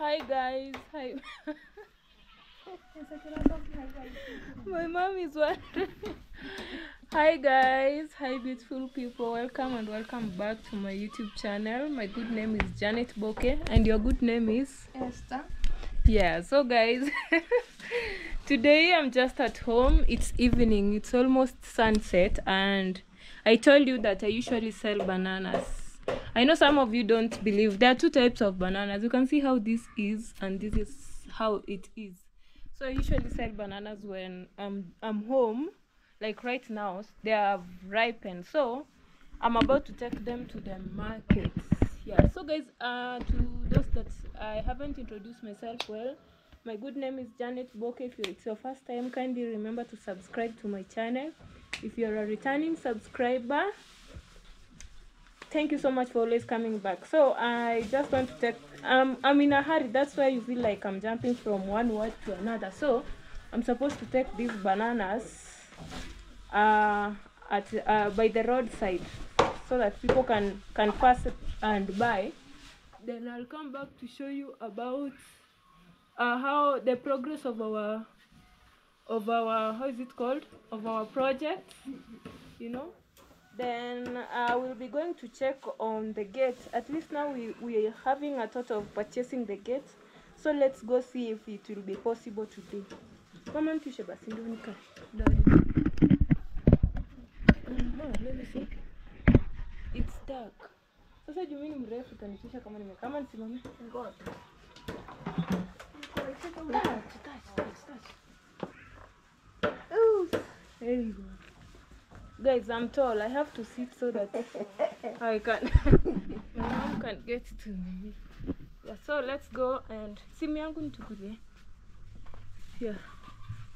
Hi guys. Hi. My mom is wondering. Hi guys. Hi beautiful people. Welcome and welcome back to my YouTube channel. My good name is Janet Boke and your good name is Esther. yeah so guys today i'm just at home it's evening it's almost sunset and i told you that i usually sell bananas i know some of you don't believe. There are two types of bananas. You can see how this is and this is how it is. So i usually sell bananas when i'm i'm home. Like right now they are ripened. So i'm about to take them to the market. Yeah. So guys uh to those that i haven't introduced myself well my good name is janet boke. If it's your first time kindly remember to subscribe to my channel. If you're a returning subscriber thank you so much for always coming back. So i just want to take um i'm in a hurry. That's why you feel like i'm jumping from one word to another. So i'm supposed to take these bananas uh at uh, by the roadside so that people can can pass and buy. Then i'll come back to show you about uh, how the progress of our of our how is it called? Of our project you know then uh, we'll be going to check on the gate at least now we we are having a thought of purchasing the gate so let's go see if it will be possible today mama basi ndio see. It's dark. Sasa juu mrefu utanishisha kama nime kama nisimame. Ngoja. There you go. Guys, I'm tall. I have to sit so that I can my mom can get to me. Yeah, so let's go and simu yangu nichukulie. Yeah.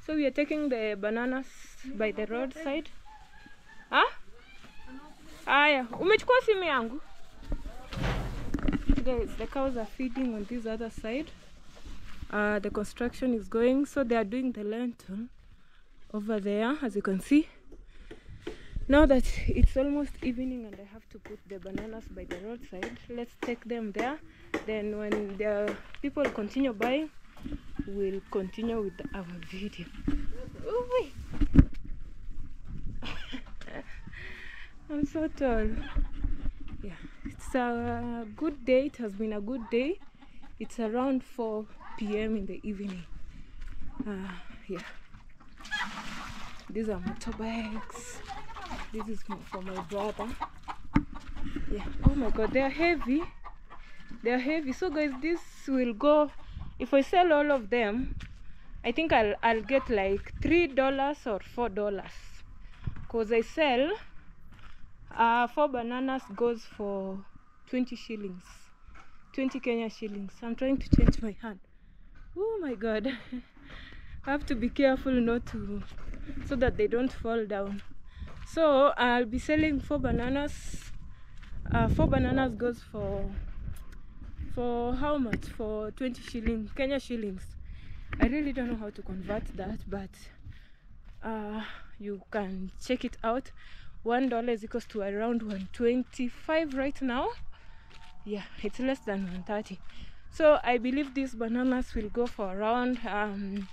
So we are taking the bananas by the roadside. Ah? Aya, umechukua simu yangu? Guys, the cows are feeding on this other side. Uh, the construction is going, so they are doing the lantern over there, as you can see. Now that it's almost evening and I have to put the bananas by the roadside, let's take them there. Then when the people continue buying, we'll continue with our video. I'm so tall. Yeah, it's a good day. It has been a good day. It's around 4 p.m. in the evening. Uh, yeah. These are motorbikes. This is for my brother. Yeah. Oh my god, they are heavy. They are heavy. So guys, this will go. If I sell all of them, I think I'll I'll get like three dollars or four dollars. Cause I sell uh, four bananas goes for 20 shillings 20 kenya shillings i'm trying to change my hand oh my god i have to be careful not to so that they don't fall down so i'll be selling four bananas. Uh, four bananas goes for for how much? For 20 shillings kenya shillings. I really don't know how to convert that but uh, you can check it out. One dollar is equals to around 125 right now. Yeah it's less than 130 so i believe these bananas will go for around um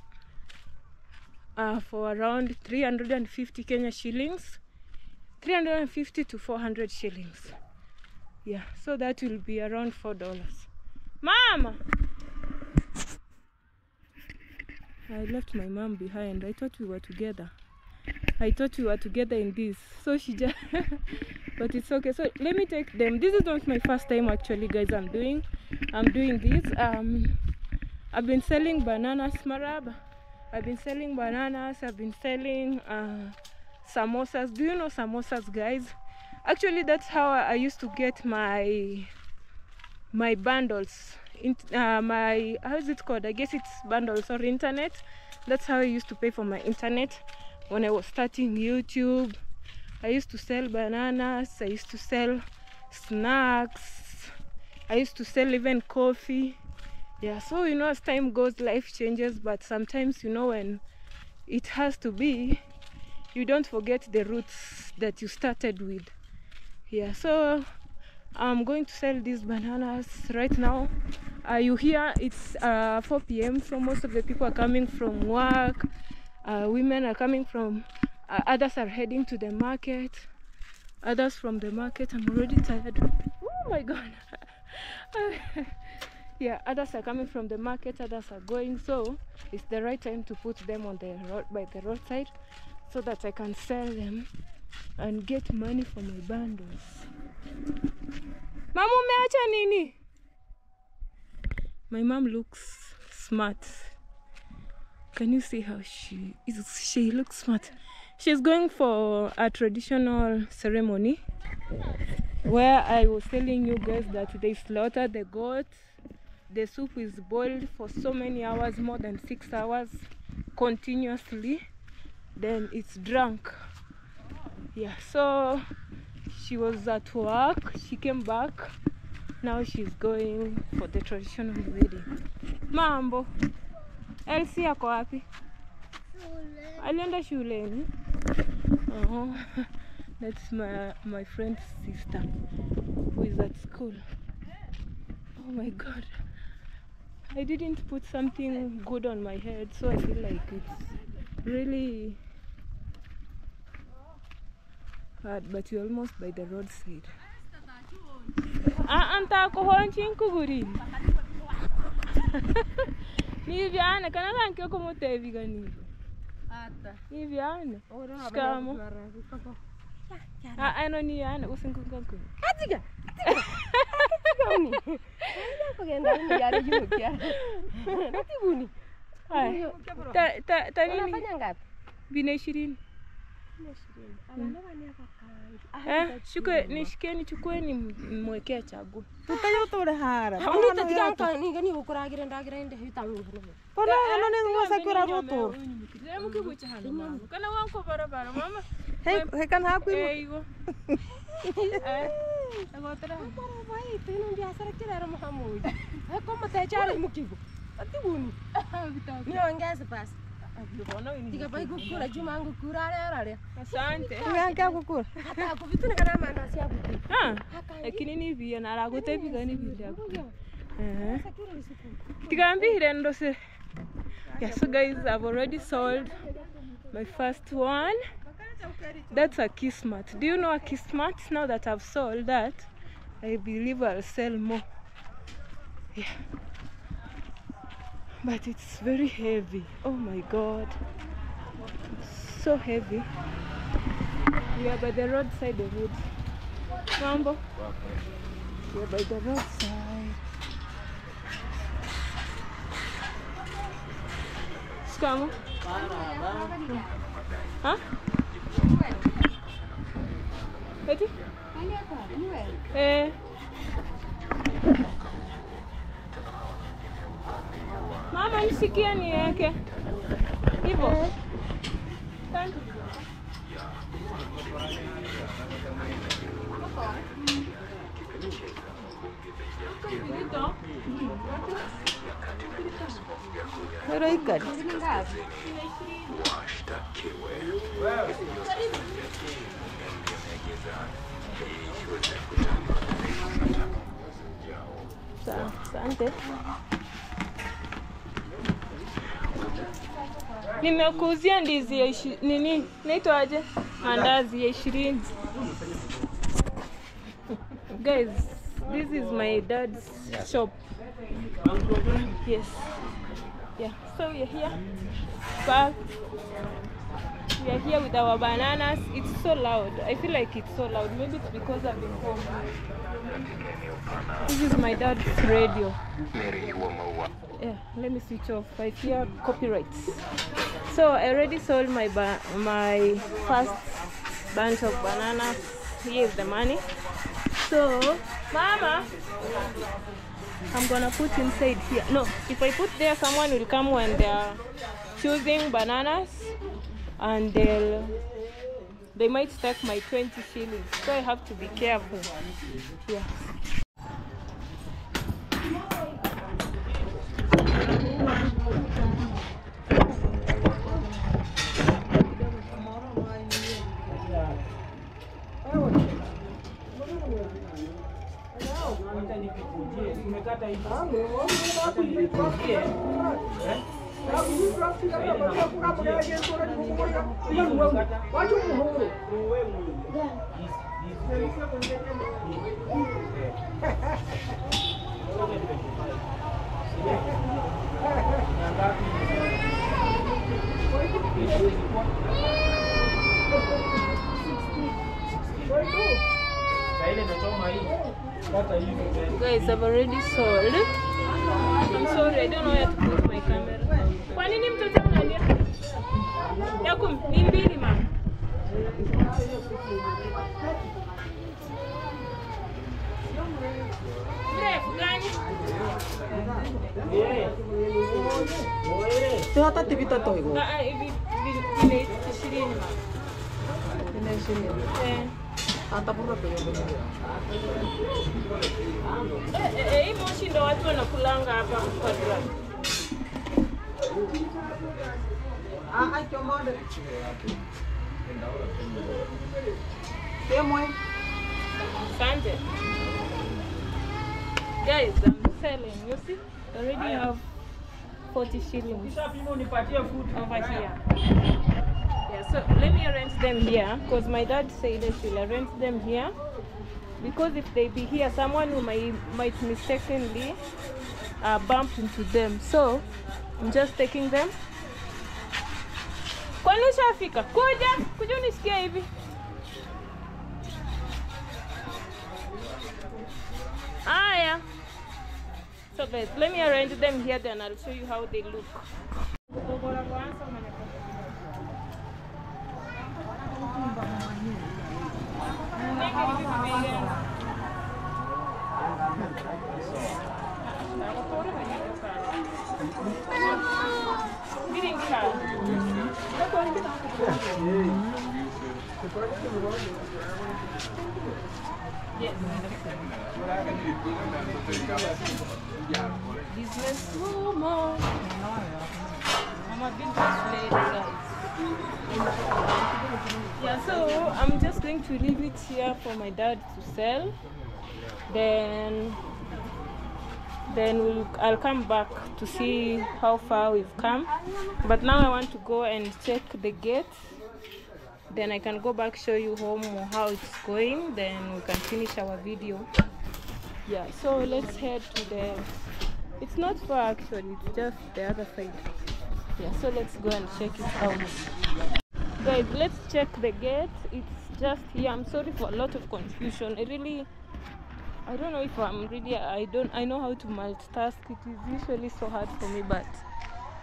uh, for around 350 kenya shillings 350 to 400 shillings yeah so that will be around four dollars mama i left my mom behind i thought we were together I thought we were together in this. So she just, but it's okay. So let me take them. This is not my first time actually, guys. I'm doing, I'm doing this. Um, I've been selling bananas, marab. I've been selling bananas. I've been selling uh, samosas. Do you know samosas, guys? Actually, that's how I used to get my my bundles. In, uh, my how is it called? I guess it's bundles or internet. That's how I used to pay for my internet when I was starting YouTube. I used to sell bananas, I used to sell snacks, I used to sell even coffee. Yeah, so you know, as time goes, life changes, but sometimes you know, when it has to be, you don't forget the roots that you started with. Yeah, so I'm going to sell these bananas right now. uh, you hear it's uh, 4 p.m. so most of the people are coming from work. Uh, women are coming from uh, others are heading to the market. Others from the market. I'm already tired. Oh my god. Yeah others are coming from the market. Others are going. So it's the right time to put them on the road by the roadside so that i can sell them and get money for my bundles. Mama umeacha nini? My mom looks smart. Can you see how she is? She looks smart. She's going for a traditional ceremony where i was telling you guys that they slaughter the goat the soup is boiled for so many hours more than six hours continuously then it's drunk. Yeah so she was at work she came back. Now she's going for the traditional wedding. Mambo. Elsi ako wapi? Alienda shuleni. Uh that's my, my friend's sister who is at school. Oh my god. I didn't put something good on my head so i feel like it's really hard, but you're almost by the roadside. Ah, Anta kuhonchin kuguri. Ni vyana kana kanke kumuteviganira. Ata. Ni vyana. Shikamo. Ah, ano ni yana usinkunkanku. Atiga. Atiga. Atiga. Atiga. Atiga. Atiga. Atiga. Atiga. Atiga. Atiga. Atiga. tanini vina ishirini shike nishikeni chukweni mwekea chagu tutayotore hara nigeniukuragire ndagire ndehitamuhre kono hano ningosakira rutur remukigucha hano mama kana wanko barabara mama hekan hakwimo agotra barabara ite nondiasarakirera muhamuji hekomatecare mukigo Natibuni. niongeze basi. Juma asante. Gukura Hata kana sia. Ah, lakini ni via naraguteviga ni vindaku tikambihire ndose. Yeah so guys i've already sold my first one. That's a kismat do you know a kismat now that i've sold that i believe i'll sell more. Yeah but it's very heavy oh my god so heavy we are by the roadside of it mambo we are by the roadside Shikamo. Huh? Eti? Eh. Mama, nishikie niweke hivyo. Asante. Nimekuuzia ndizi ya ishi, nini naitwaje? Mandazi ya ishirini. Guys, this is my dad's shop. Yes. Yeah. So we are here. Back. We are here with our bananas. It's so loud. I feel like it's so loud. Maybe it's because I've been home. This is my dad's radio. Yeah, let me switch off. I fear copyrights. So I already sold my my first bunch of bananas. Here is the money. So, Mama, I'm gonna put inside here. No, if I put there, someone will come when they're choosing bananas, and they'll they might take my 20 shillings. So I have to be careful. Yeah. Saya. Guys, I've already sold. I'm sorry, I don't know where to put my camera. Kwa nini mtoto analia? Yako ni mbili mama. Mrefu gani? Tuh hata TV toto iko. Ah, ah, hivi vi- vile ishirini mama. Eh. Hata pura pe yo. Eh, eh, eh, hii moshi watu wanakulanga hapa kwa. Ah. Guys, I'm selling. You see? Already have 40 shillings over here. Yeah, so let me arrange them here because my dad said I should arrange them here. Because if they be here, someone who might, might mistakenly uh, bump into them. So I'm just taking them. Kwani ushafika? Aya. So guys, let me arrange them here then I'll show you how they look. Business woman. I'm a business lady, guys. Yeah, so I'm just going to leave it here for my dad to sell. Then, then we'll, I'll come back to see how far we've come. But now I want to go and check the gate. Then I can go back show you home or how it's going. Then we can finish our video yeah so let's head to the it's not far actually it's just the other side yeah so let's go and check it out guys let's check the gate it's just here. I'm sorry for a lot of confusion. I really i don't know if i'm really i don't i know how to multitask. It is usually so hard for me but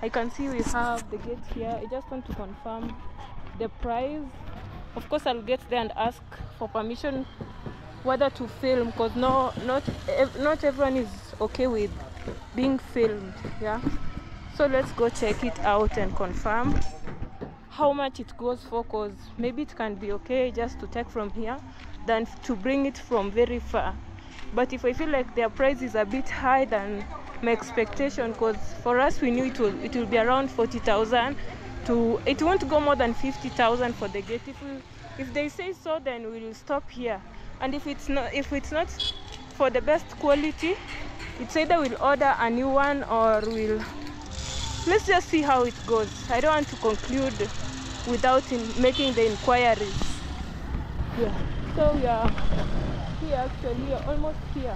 i can see we have the gate here. I just want to confirm the price. Of course i'll get there and ask for permission whether to film because no not not everyone is okay with being filmed yeah? So let's go check it out and confirm how much it goes for because maybe it can be okay just to take from here than to bring it from very far. But if i feel like their price is a bit high than my expectation because for us we knew it will it will be around 40000 to it won't go more than 50000 for the gate. If we if they say so then we'll stop here. And if it's not if it's not for the best quality it's either we'll order a new one or we'll let's just see how it goes. I don't want to conclude without in making the inquiries. Yeah. So we are here actually we are almost here.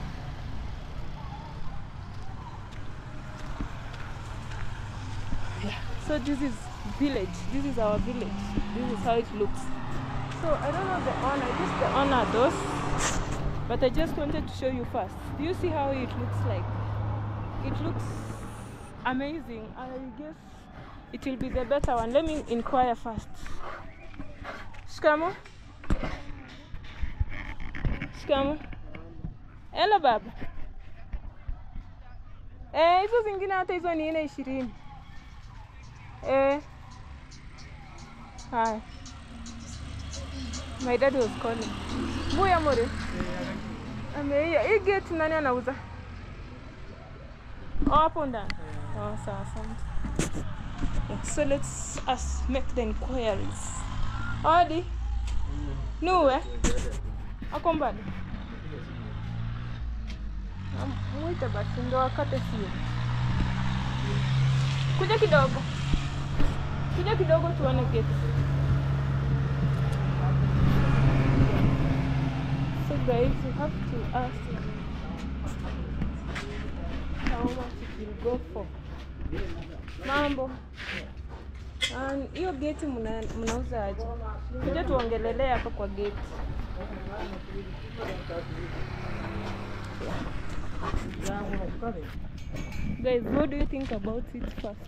Yeah. So this is village. This is our village. This is how it looks. So I don't know the owner, just the owner does. But I just wanted to show you first. Do you see how it looks like? It looks amazing. I guess it will be the better one. Let me inquire first. Shikamo. Shikamo. Hello baba. Eh, hizo zingine hata hizo ni nne ishirini. Eh. Hi. My dad was calling. Mbuya more. Ameia. Hii gate nani anauza? Oh, hapo ndani. Oh, that's awesome. Yeah, so let's us make the inquiries. Adi? Odi. Nuwe. Ako mbali. Mwite basi ndo akate simu. kuja kidogo kuja kidogo tuone gate so guys you have to ask how much it will go for mambo Ah, hiyo geti mna- mnauza aje kuja tuongelelee hapa kwa geti Guys, what do you think about it first?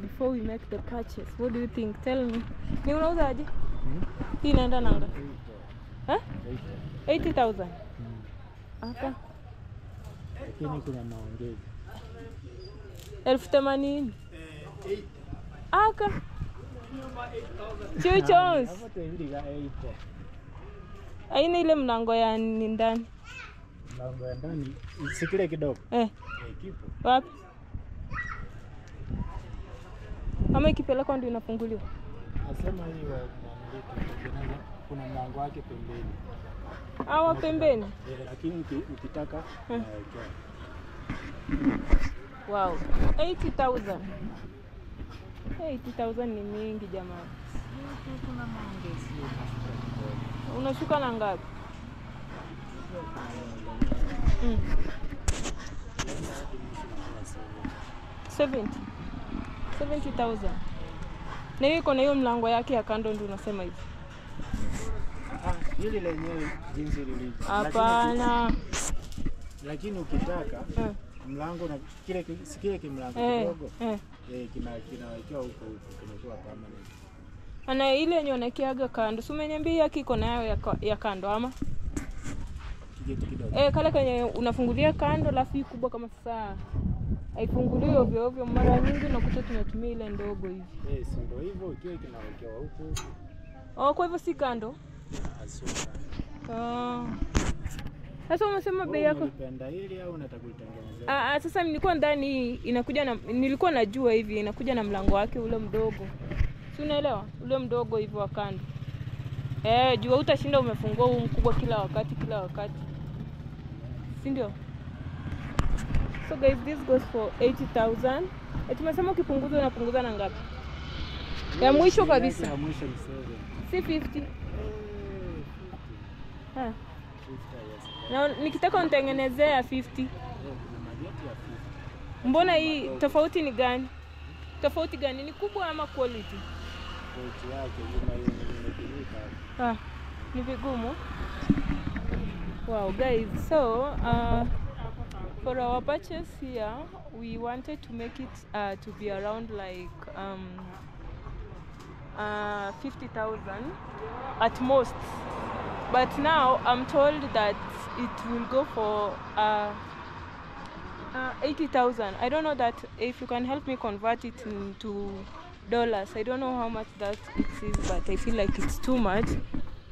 Before we make the purchase, what do you think? Tell me. Ni unauza aje? Hii inaenda nanga? Eh? 80,000. Aka lakini kuna maongezi elfu themanini. Aka Chuchons. hapo tuingiga 8 Aina ile mlango ya ni ndani. mlango ya ndani sikile kidogo Eh, Eh, kipo wapi? Ama ikipelekwa ndio inafunguliwa. nasema hii kuna mlango wake pembeni Awa pembeni. Eh, lakini uki- ukitaka Hmm. Wow. 80,000. 80,000 ni mingi jamani. Unashuka na ngapi? Mm. 70. 70,000. Na hiyo iko na hiyo mlango yake ya kando ndio unasema hivi. Ah, hili lenyewe jinsi lilivyo Hapana. Lakini- lakini ukitaka Mm. Mlango na kile kile kimlango Eh, kidogo eh. eh, kina kinawekewa huko huko kinakuwa permanent Ana ile yenye unakiaga kando. Si umeniambia kiko yake iko nayo ya, ya kando ama? Eh, kale kenye unafungulia kando lafu kubwa kama sasa haifunguliwi ovyo ovyo. Mara nyingi unakuta tunatumia ile ndogo hivi. eh, si ndio hivyo kile kinawekewa huko. Oh, kwa hivyo si kando. asuka Ah. Sasa umesema bei yako Unapenda hili au unataka kuitengeneza? Ah, ah, sasa nilikuwa ndani hii inakuja na nilikuwa najua hivi inakuja na mlango wake ule mdogo. Si unaelewa? Ule mdogo hivyo wa kando. Eh, jua utashinda umefungua huu mkubwa kila wakati kila wakati. Si ndio? So guys, this goes for 80,000. Eh, tumesema ukipunguza unapunguza na ngapi? Ya mwisho kabisa. ya mwisho ni 7. Si 50. Eh, Ah. 50, yes. Na nikitaka nitengenezea 50. Eh, kuna mageti ya 50. Mbona hii tofauti ni gani? Tofauti gani? Ni kubwa ama quality? Ah, ni vigumu. Wow, guys. So, uh, for our purchase here, we wanted to make it uh, to be around like um, uh, 50,000 at most. But now I'm told that it will go for uh, uh, 80,000. I don't know that if you can help me convert it into dollars. I don't know how much that it is, but I feel like it's too much.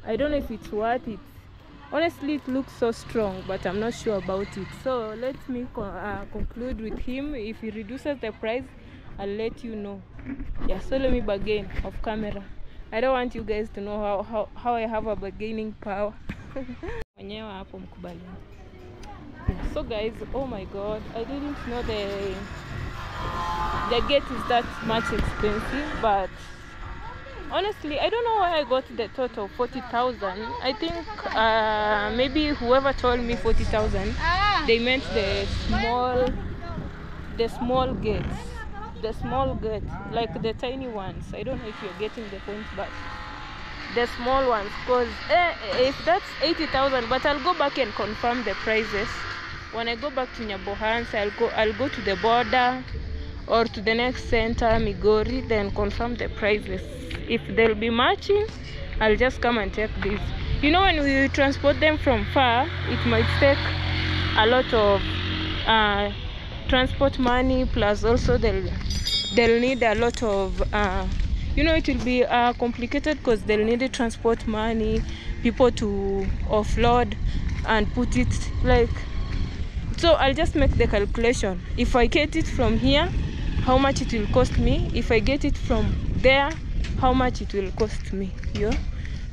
I don't know if it's worth it. Honestly, it looks so strong, but I'm not sure about it. So let me co- uh, conclude with him. If he reduces the price, I'll let you know. Yeah, so let me bargain off camera. I don't want you guys to know how, how, how I have a bargaining power. So guys, oh my god, I didn't know the the gate is that much expensive, but honestly, I don't know why I got the total forty thousand. I think uh, maybe whoever told me forty thousand, they meant the small, the small gates, the small gate, like the tiny ones. I don't know if you're getting the point, but the small ones because eh, if that's 80,000 but I'll go back and confirm the prices. When I go back to Nyabohans I'll go I'll go to the border or to the next center Migori then confirm the prices. If they'll be matching I'll just come and take this you know when we transport them from far it might take a lot of uh, transport money plus also they'll they'll need a lot of uh, you know it will be uh, complicated because they'll need the transport money people to offload and put it like so i'll just make the calculation. If i get it from here how much it will cost me? If i get it from there how much it will cost me? Yeah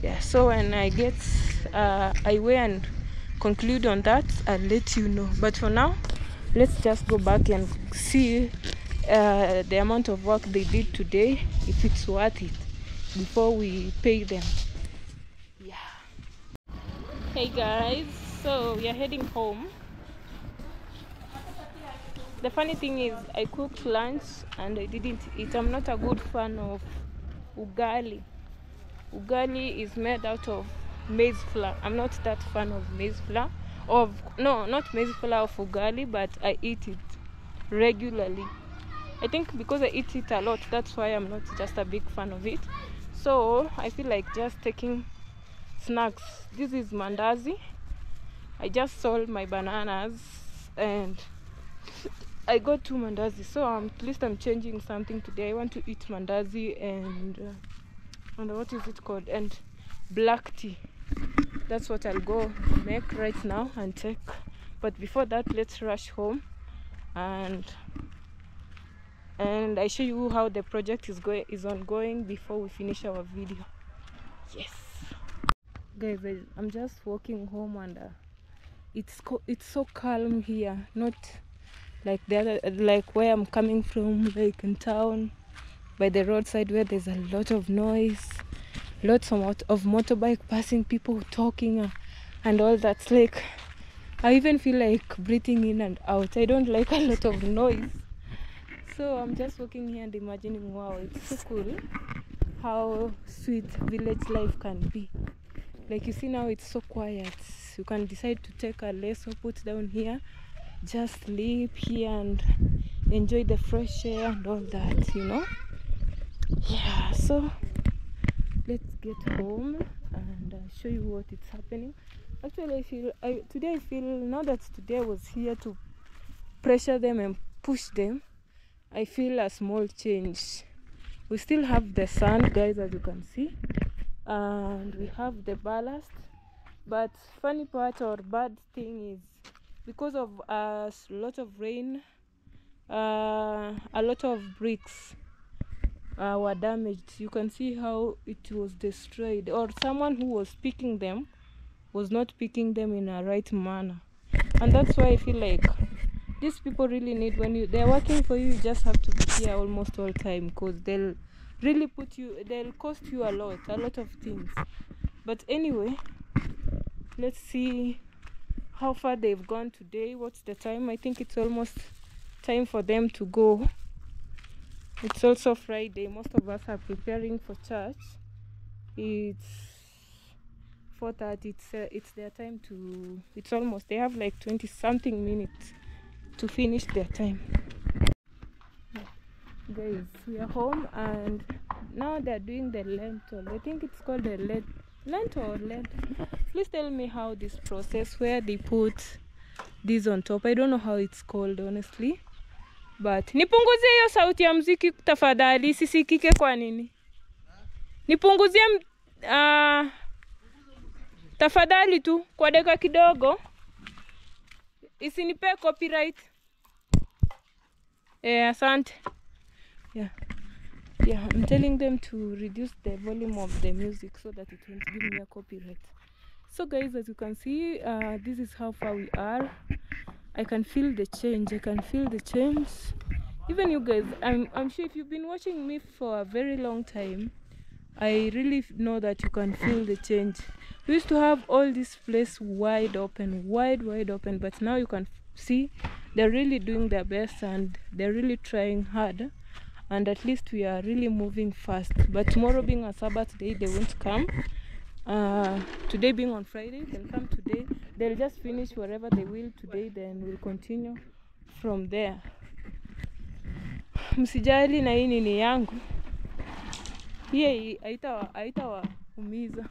yeah so when i get uh, i weigh and conclude on that i'll let you know. But for now let's just go back and see uh, the amount of work they did today if it's worth it before we pay them. Yeah. Hey guys. So we are heading home. The funny thing is i cooked lunch and i didn't eat. I'm not a good fan of ugali. Ugali is made out of maize flour. I'm not that fan of maize flour of no not maize flour of ugali but i eat it regularly. I think because i eat it a lot that's why i'm not just a big fan of it. So i feel like just taking snacks. This is mandazi. I just sold my bananas and i got two mandazi. So um, at least i'm changing something today. I want to eat mandazi and uh, and what is it called? And black tea that's what i'll go make right now and take. But before that let's rush home and and i show you how the project is going is ongoing before we finish our video. Yes. Guys I, i'm just walking home and uh, it's it's so calm here. Not like the other like where i'm coming from like in town by the roadside where there's a lot of noise lots of, of motorbike passing people talking uh, and all that. Like i even feel like breathing in and out. I don't like a lot of noise. So i'm just walking here and imagining wow it's so cool how sweet village life can be. Like you see now it's so quiet. You can decide to take a lasso put down here. Just sleep here and enjoy the fresh air and all that you know? Yeah so let's get home and uh, show you what is happening. Actually i feel I, today i feel now that today I was here to pressure them and push them i feel a small change. We still have the sand guys as you can see and we have the ballast. But funny part or bad thing is because of a lot of rain uh, a lot of bricks uh, were damaged you can see how it was destroyed. Or someone who was picking them was not picking them in a right manner. And that's why i feel like these people really need when you they're working for you you just have to be here almost all time because they'll really put you they'll cost you a lot a lot of things. But anyway let's see how far they've gone today. What's the time? I think it's almost time for them to go it's also friday. Most of us are preparing for church. It's 4.30 it's uh, it's their time to it's almost they have like 20 something minutes to finish their time. Guys we are home and now they're doing the lentil. I think it's called the lent lentil or lentil. Please tell me how this process where they put this on top. I don't know how it's called honestly but nipunguzie hiyo sauti ya mziki tafadhali sisikike kwa nini? Nipunguzie uh, tafadhali tu kwa dakika kidogo. Isinipe copyright. Eh, asante. Yeah. Yeah i'm telling them to reduce the volume of the music so that it won't give me a copyright. So guys as you can see uh, this is how far we are i can feel the change i can feel the change. Even you guys i'm, I'm sure if you've been watching me for a very long time i really know that you can feel the change. We used to have all this place wide open wide wide open but now you can see they're really doing their best and they're really trying hard. And at least we are really moving fast. But tomorrow being a sabbath day they won't come uh, today being on friday they'll come today. They'll just finish wherever they will today then we'll continue from there. Msijali na hii nini yangu? Hii haitawa- haitawaumiza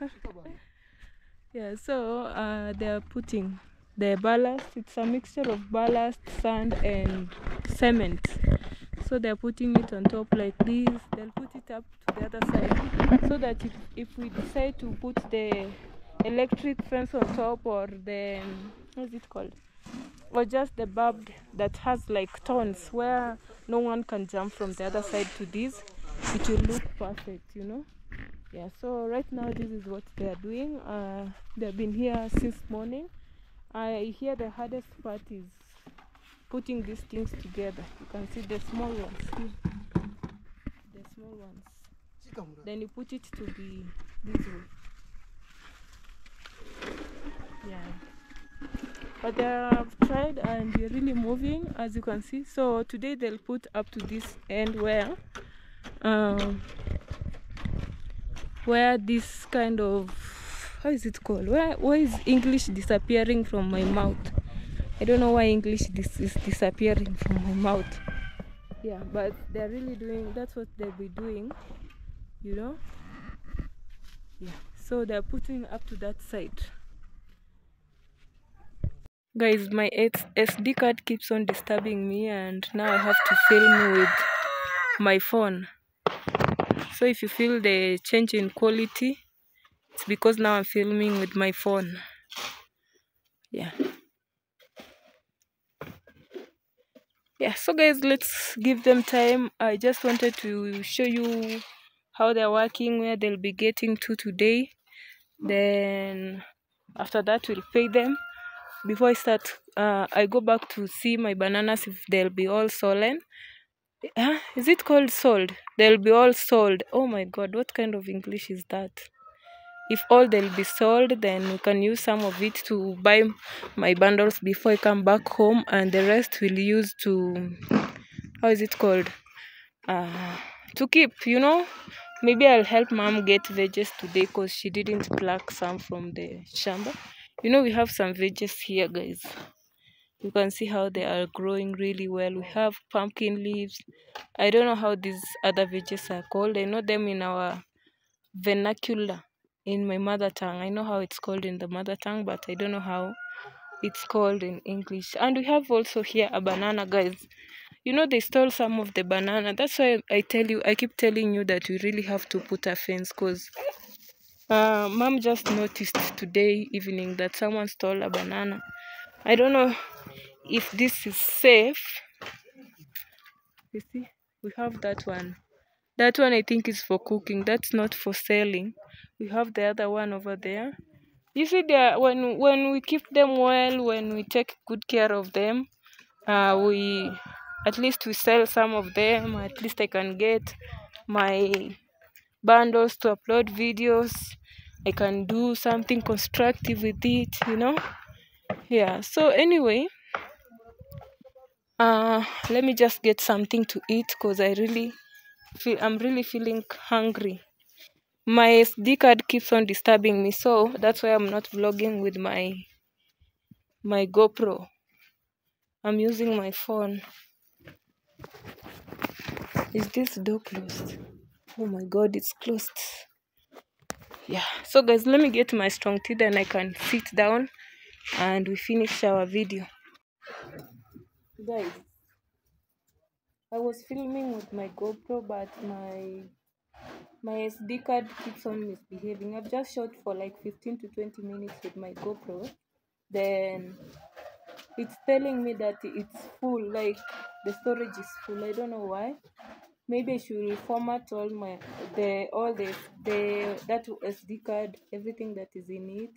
yeah so uh, they are putting the ballast. It's a mixture of ballast sand and cement. So they are putting it on top like this. They'll put it up the other side so that if, if we decide to put the electric fence on top or the what's it called or just the barbed that has like thorns where no one can jump from the other side to this it will look perfect you know yeah so right now this is what they are doing uh they've been here since morning i hear the hardest part is putting these things together. You can see the small ones here. The small ones. Then you put it to be this way. Yeah. But they have tried and they're really moving as you can see. So today they'll put up to this end where um where this kind of how is it called? Where why is English disappearing from my mouth? I don't know why English this is disappearing from my mouth. Yeah, but they're really doing that's what they'll be doing, you know. Yeah, so they're putting up to that side. Guys, my SD card keeps on disturbing me, and now I have to film with my phone. So if you feel the change in quality, it's because now I'm filming with my phone. Yeah. Yeah, so guys, let's give them time. I just wanted to show you how they're working, where they'll be getting to today. Then after that, we'll pay them. Before I start, uh, I go back to see my bananas if they'll be all swollen. Huh? Is it called sold? They'll be all sold. Oh my god, what kind of English is that? If all they'll be sold, then we can use some of it to buy my bundles before I come back home, and the rest we'll use to how is it called? Uh, to keep, you know. Maybe I'll help mom get veggies today because she didn't pluck some from the shamba. You know, we have some veggies here, guys. You can see how they are growing really well. We have pumpkin leaves. I don't know how these other veggies are called. I know them in our vernacular in my mother tongue. I know how it's called in the mother tongue, but I don't know how it's called in English. And we have also here a banana, guys. You know, they stole some of the banana. That's why I tell you, I keep telling you that we really have to put a fence because uh, mom just noticed today evening that someone stole a banana. I don't know if this is safe. You see, we have that one. That one I think is for cooking. That's not for selling. We have the other one over there. You see, there when when we keep them well, when we take good care of them, uh, we at least we sell some of them. At least I can get my bundles to upload videos. I can do something constructive with it, you know. Yeah. So anyway, uh, let me just get something to eat because I really feel I'm really feeling hungry. My SD card keeps on disturbing me, so that's why I'm not vlogging with my my GoPro. I'm using my phone. Is this door closed? Oh my god, it's closed. Yeah. So guys, let me get my strong tea then I can sit down and we finish our video. Guys, I was filming with my GoPro but my my SD card keeps on misbehaving. I've just shot for like 15 to 20 minutes with my GoPro. Then it's telling me that it's full, like the storage is full. I don't know why. Maybe I should format all my the all the the that SD card, everything that is in it.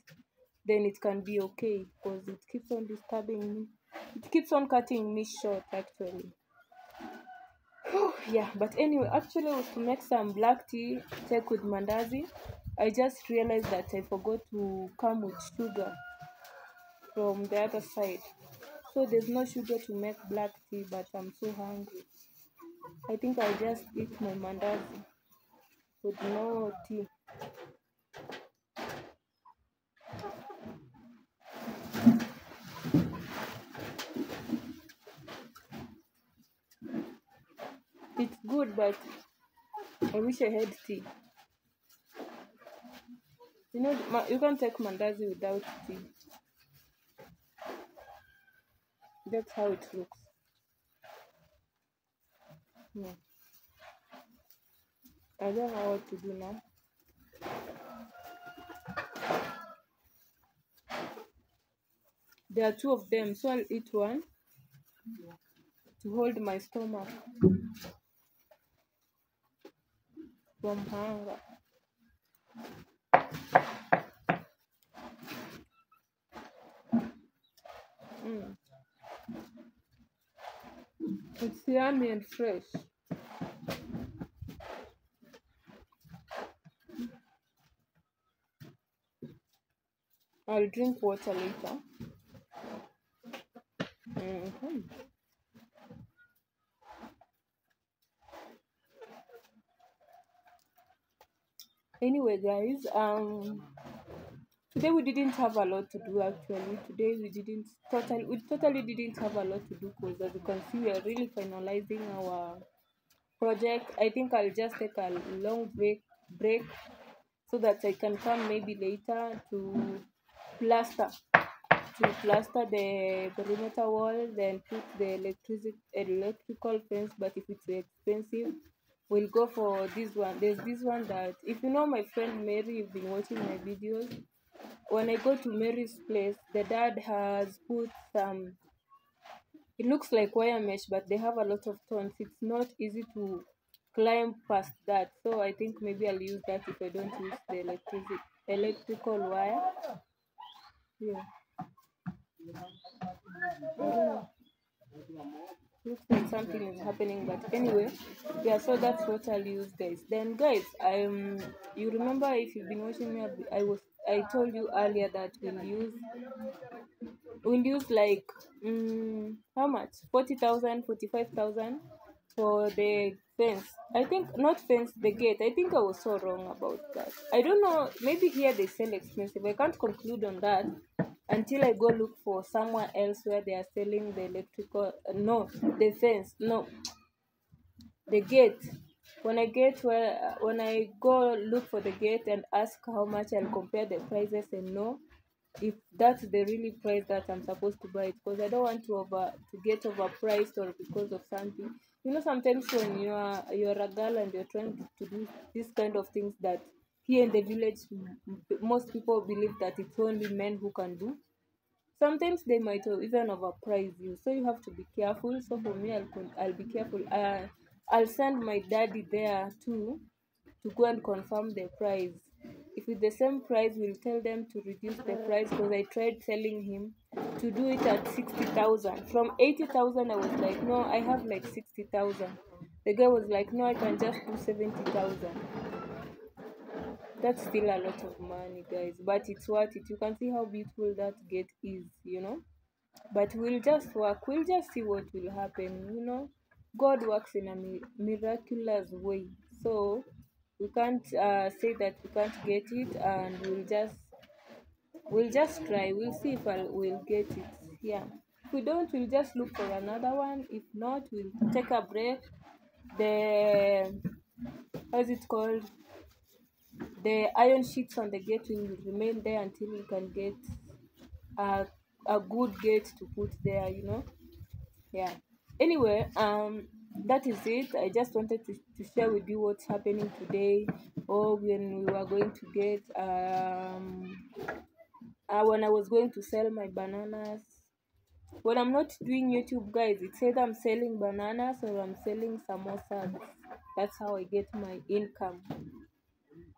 Then it can be okay because it keeps on disturbing me. It keeps on cutting me short actually. yeah, but anyway, actually was to make some black tea take with mandazi. I just realized that I forgot to come with sugar from the other side. So there's no sugar to make black tea, but I'm so hungry. I think I'll just eat my mandazi with no tea. It's good, but I wish I had tea. You know, you can't take mandazi without tea. That's how it looks. Yeah. I don't know what to do now. There are two of them, so I'll eat one to hold my stomach from hunger. Mm. It's yummy and fresh. I'll drink water later. Mhm. Anyway, guys, um, today we didn't have a lot to do actually. Today we didn't totally, we totally didn't have a lot to do because as you can see, we are really finalizing our project. I think I'll just take a long break, break, so that I can come maybe later to plaster to plaster the perimeter wall, then put the electric electrical fence. But if it's expensive, we'll go for this one. There's this one that if you know my friend Mary, you've been watching my videos. When I go to Mary's place, the dad has put some. It looks like wire mesh, but they have a lot of thorns. It's not easy to climb past that. So I think maybe I'll use that if I don't use the electric electrical wire. Yeah. I. Looks like something is happening, but anyway, yeah. So that's what I'll use, guys. Then, guys, um, you remember if you've been watching me, I was I told you earlier that we'll use we'll use like um, how much? 40,000 45,000 for the fence. I think not fence the gate. I think I was so wrong about that. I don't know maybe here they sell expensive. I can't conclude on that until I go look for somewhere else where they are selling the electrical uh, no the fence no the gate when i get where when i go look for the gate and ask how much i'll compare the prices and know if that's the really price that i'm supposed to buy it. Because i don't want to over to get overpriced or because of something. You know sometimes when you are you're a girl and you're trying to do this kind of things that here in the village most people believe that it's only men who can do sometimes they might even overprice you. So you have to be careful. So for me i'll, I'll be careful. Uh, i'll send my daddy there too to go and confirm the price. If it's the same price we'll tell them to reduce the price because i tried telling him to do it at 60000 from 80000 i was like no i have like 60000 the guy was like no i can just do 70000 that's still a lot of money guys but it's worth it. You can see how beautiful that gate is you know? But we'll just work. We'll just see what will happen you know god works in a mi- miraculous way. So we can't uh, say that we can't get it and we'll just we'll just try. We'll see if I'll, we'll get it. Yeah. If we don't we'll just look for another one. If not we'll take a break. The how's it called? The iron sheets on the gate will remain there until we can get a, a good gate to put there you know? Yeah anyway um that is it. I just wanted to, to share with you what's happening today or when we were going to get um uh, when i was going to sell my bananas. When i'm not doing youtube guys it says i'm selling bananas or i'm selling samosas. That's how i get my income.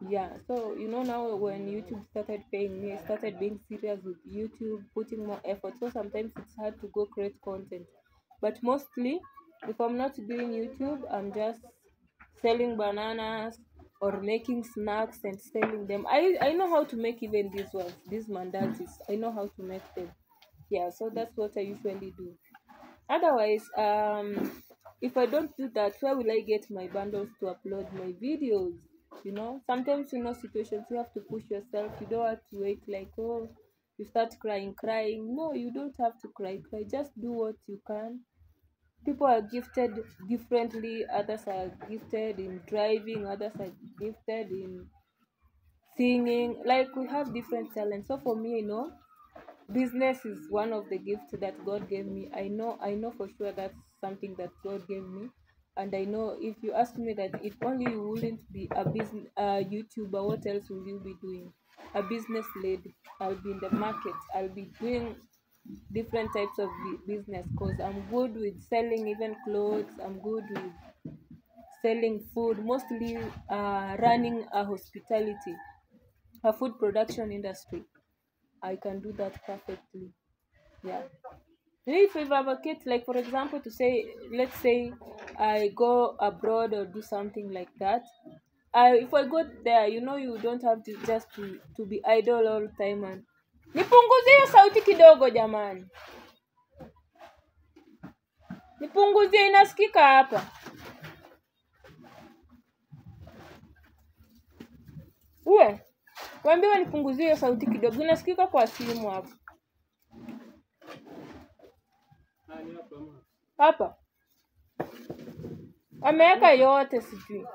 Yeah so you know now when youtube started paying me i started being serious with youtube putting more effort. So sometimes it's hard to go create content but mostly if i'm not doing youtube i'm just selling bananas or making snacks and selling them. I i know how to make even these ones these mandazis i know how to make them. Yeah so that's what i usually do. Otherwise um if i don't do that where will i get my bundles to upload my videos? You know sometimes you know situations you have to push yourself. You don't have to wait like oh you start crying crying. No you don't have to cry cry. Just do what you can people are gifted differently others are gifted in driving others are gifted in singing. Like we have different talents. So for me you know business is one of the gifts that god gave me. I know i know for sure that's something that god gave me. And i know if you ask me that if only you wouldn't be a business a youtuber what else will you be doing? A business lady. I'll be in the market. I'll be doing different types of business because i'm good with selling even clothes i'm good with selling food mostly uh, running a hospitality a food production industry. I can do that perfectly yeah. If you advocate like for example to say let's say i go abroad or do something like that I, if i go there you know you don't have to just to, to be idle all the time and nipunguzie sauti kidogo jamani. Nipunguzie inasikika hapa. Uwe waambiwa nipunguzie sauti kidogo. Inasikika kwa simu hapa. Hapa. Ameweka yote sijui.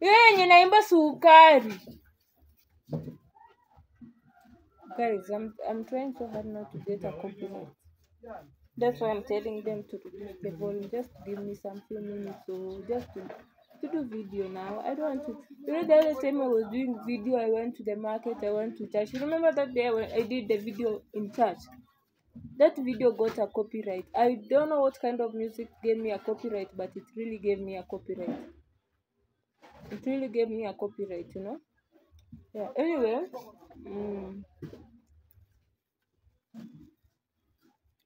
Hiyo yenye naimba sukari guys I'm, I'm trying so hard not to get a copyright that's why I'm telling them to reduce the volume just give me some few minutes so just to to do video now I don't want to you know the other time I was doing video I went to the market I went to church you remember that day when I did the video in church that video got a copyright. I don't know what kind of music gave me a copyright, but it really gave me a copyright. It really gave me a copyright, you know. Yeah. Anyway, mm,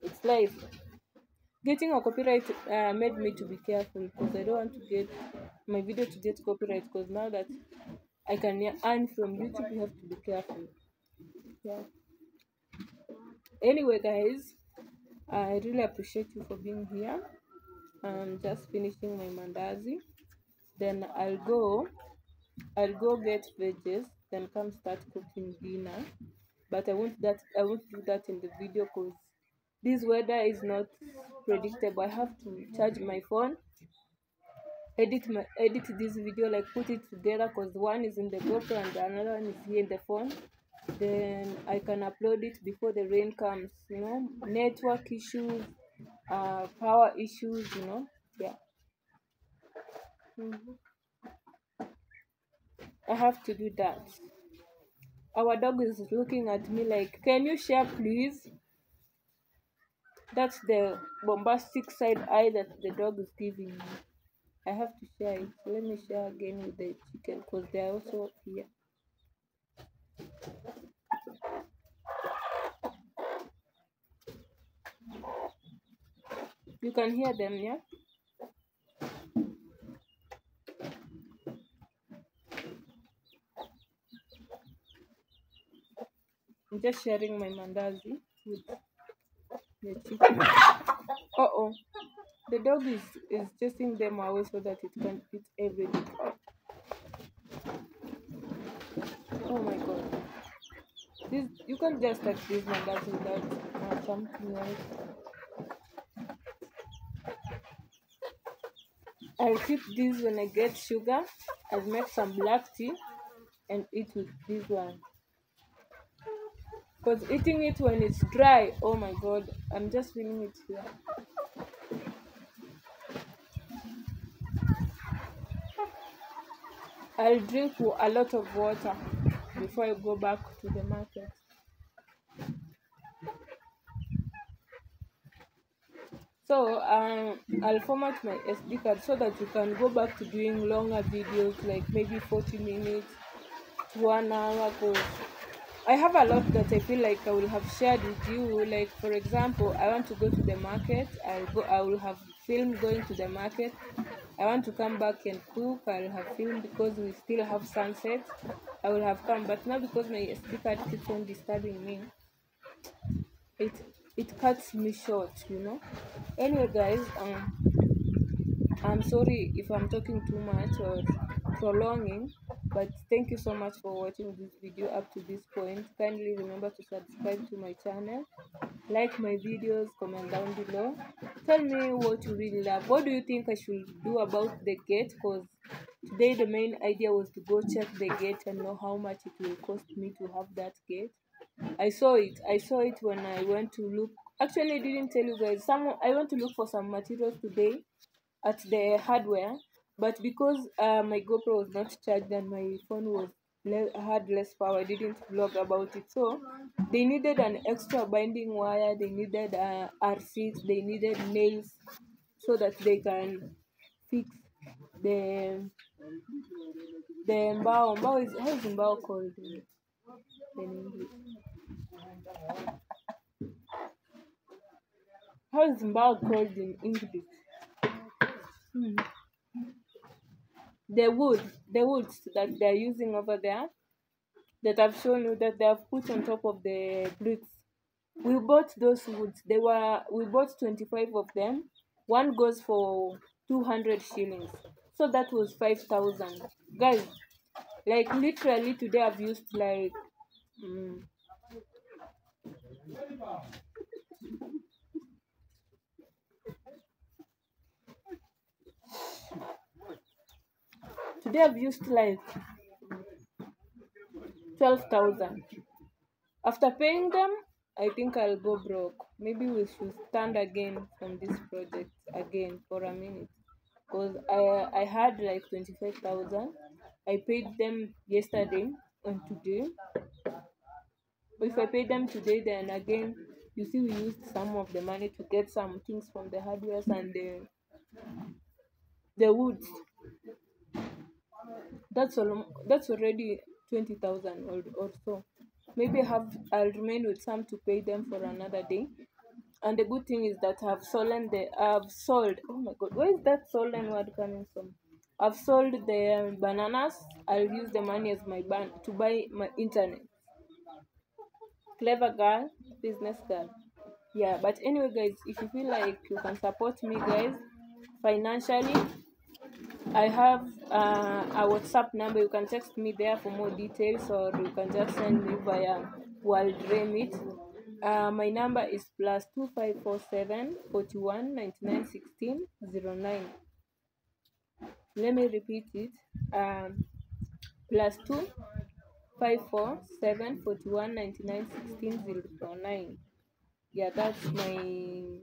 it's life. Getting a copyright uh, made me to be careful because I don't want to get my video to get copyright because now that I can earn from YouTube, you have to be careful. Yeah anyway guys i really appreciate you for being here i'm just finishing my mandazi then i'll go i'll go get veggies then come start cooking dinner. But i won't that i won't do that in the video because this weather is not predictable. I have to charge my phone edit my edit this video like put it together because one is in the GoPro and the another one is here in the phone. Then I can upload it before the rain comes, you know, network issues, uh, power issues, you know, yeah. Mhm. I have to do that. Our dog is looking at me like, can you share please? That's the bombastic side eye that the dog is giving me. I have to share it. Let me share again with the chicken because they are also here. You can hear them, yeah? I'm just sharing my mandazi with the chicken. Uh oh. The dog is, is chasing them away so that it can eat everything. Oh my god. This you can't just touch this mandazi without uh, something else. I'll keep this when I get sugar. I'll make some black tea and eat with this one. Because eating it when it's dry, oh my god, I'm just feeling it here. I'll drink a lot of water before I go back to the market. So um, I'll format my SD card so that you can go back to doing longer videos, like maybe 40 minutes to one hour. Cause I have a lot that I feel like I will have shared with you. Like for example, I want to go to the market. I'll go. I will have filmed going to the market. I want to come back and cook. I'll have filmed because we still have sunset. I will have come, but now because my card keeps on disturbing me, it it cuts me short. You know. Anyway, guys, um, I'm sorry if I'm talking too much or prolonging, but thank you so much for watching this video up to this point. Kindly remember to subscribe to my channel, like my videos, comment down below. Tell me what you really love. What do you think I should do about the gate? Because today the main idea was to go check the gate and know how much it will cost me to have that gate. I saw it. I saw it when I went to look. Actually, I didn't tell you guys. Some I went to look for some materials today at the hardware, but because uh, my GoPro was not charged and my phone was le- had less power, I didn't vlog about it. So they needed an extra binding wire. They needed uh, RCs. They needed nails so that they can fix the the mbao. Mbao is how is mbao called in, in English? How is mbao called in English? Hmm. The wood, the woods that they're using over there, that I've shown you that they have put on top of the bricks. We bought those woods. They were we bought twenty five of them. One goes for two hundred shillings. So that was five thousand. Guys, like literally today I've used like mm, today I've used like twelve thousand. After paying them, I think I'll go broke. Maybe we should stand again from this project again for a minute. Cause I I had like twenty five thousand. I paid them yesterday and today. If I pay them today, then again, you see, we used some of the money to get some things from the hardware and the the woods. That's all. That's already twenty thousand or, or so. Maybe I have I'll remain with some to pay them for another day. And the good thing is that I've sold the I've sold. Oh my God, where is that stolen word coming from? I've sold the um, bananas. I'll use the money as my ban to buy my internet. Clever girl, business girl. Yeah, but anyway, guys, if you feel like you can support me, guys, financially, I have uh, a WhatsApp number. You can text me there for more details, or you can just send me via World Remit. Uh, my number is plus two five four seven forty one ninety nine sixteen zero nine. Let me repeat it. Um, plus two five four seven forty one ninety nine sixteen zero nine. Yeah, that's my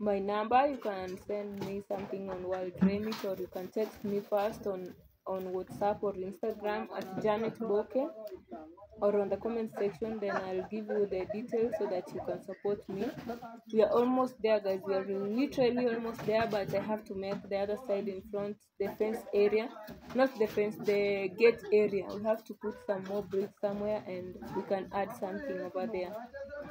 my number. You can send me something on World Remit or you can text me first on on WhatsApp or Instagram at Janet Boke or on the comment section. Then I'll give you the details so that you can support me. We are almost there, guys. We are literally almost there, but I have to make the other side in front, the fence area, not the fence, the gate area. We have to put some more bricks somewhere, and we can add something over there.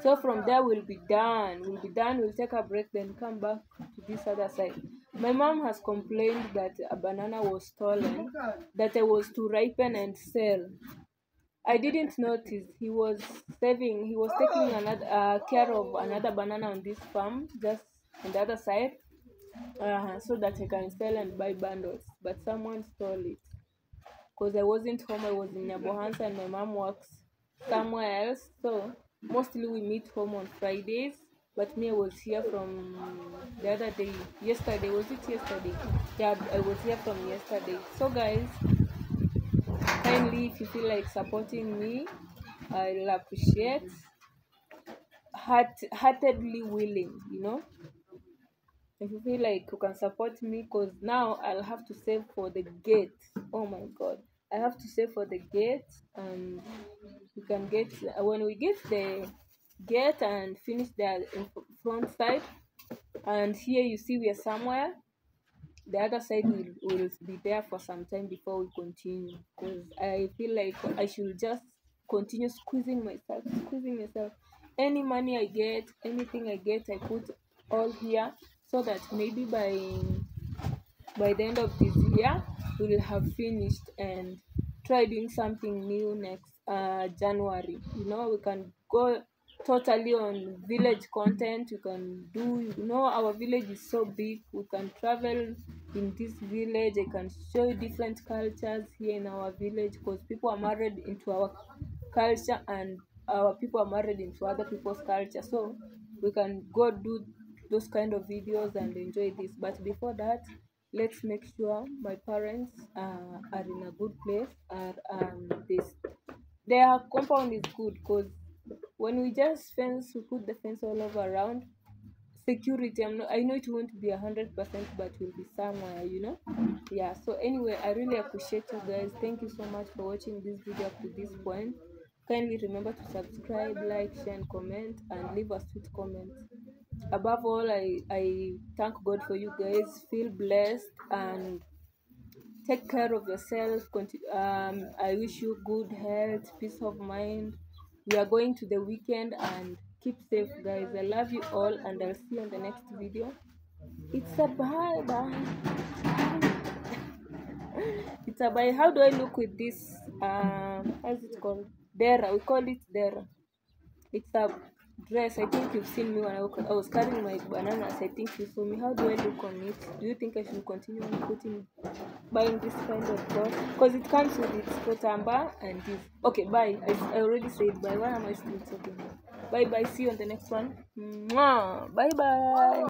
So from there we'll be done. We'll be done. We'll take a break, then come back to this other side. My mom has complained that a banana was stolen, that I was to ripen and sell. I didn't notice he was saving. He was taking another uh, care of another banana on this farm, just on the other side, uh, so that I can sell and buy bundles. But someone stole it because I wasn't home. I was in Nyabohansa and my mom works somewhere else. So mostly we meet home on Fridays. But me, I was here from the other day. Yesterday, was it yesterday? Yeah, I was here from yesterday. So, guys, kindly, if you feel like supporting me, I'll appreciate. Heart, heartedly willing, you know. If you feel like you can support me, because now I'll have to save for the gate. Oh my god. I have to save for the gate and you can get when we get the gate and finish the front side and here you see we are somewhere the other side will, will be there for some time before we continue because I feel like I should just continue squeezing myself, squeezing myself. Any money I get, anything I get, I put all here so that maybe by by the end of this year we will have finished and try doing something new next uh, January. You know, we can go totally on village content. You can do, you know, our village is so big. We can travel in this village. I can show different cultures here in our village because people are married into our culture and our people are married into other people's culture. So we can go do those kind of videos and enjoy this. But before that, let's make sure my parents uh, are in a good place. Are um, this their compound is good because when we just fence, we put the fence all over around. Security, I'm not, I know it won't be a hundred percent, but will be somewhere, you know. Yeah. So anyway, I really appreciate you guys. Thank you so much for watching this video up to this point. Kindly remember to subscribe, like, share, and comment, and leave a sweet comment. Above all, I I thank God for you guys. Feel blessed and take care of yourself. Um, I wish you good health, peace of mind we are going to the weekend and keep safe guys. I love you all and i'll see you on the next video. It's a bye bye it's a bye how do i look with this um how's it called? Dera. We call it dera. It's a dress i think you've seen me when i, was carrying my bananas i think you saw me. How do i look on it? Do you think i should continue on putting buying this kind of cloth because it comes with its kotamba and this okay bye. I, I already said bye. Why am i still talking? Bye bye see you on the next one. Mwah. bye bye